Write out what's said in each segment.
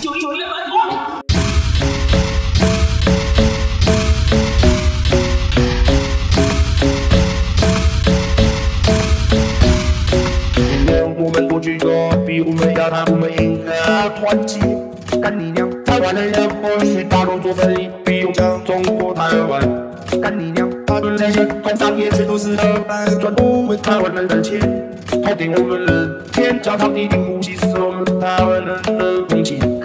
九一九一满足。今年我们多举个比，我们要他我们应该团结。干你娘！台湾的人不许大动作分离，比用讲中国台湾。干你娘！他们这些工商业全都是老板赚我们台湾人的钱，头顶我们的天，脚踏地地呼吸是我们台湾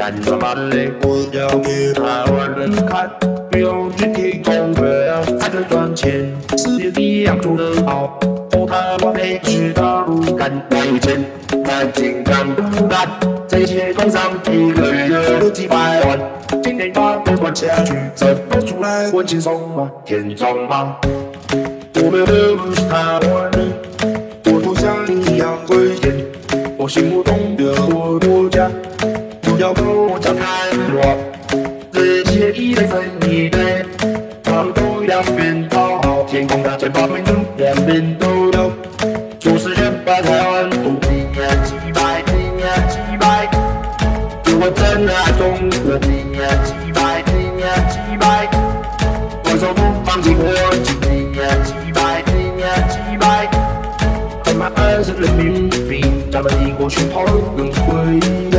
干他妈的嘞！我要给台湾人看，不用去听公会，才能赚钱。世界一样做得好，走台湾没去大陆干没钱，在金刚不干。这些工商一个月有几百万，今年把都关下去，怎么出来混轻松吗？天中吗？我们都不是台湾人，我都像你一样危险。我心目中的我国家，要不我讲太乱。这些一人分一杯，他们都两边讨好，天空的前方民主两边都有，做事人把台湾独立呀击败，你呀击败。如果真爱中国，你呀击败，你呀击败。我说不放弃国际，你呀击败，你呀击败。他妈二是人民币，咱们一国去跑跟鬼一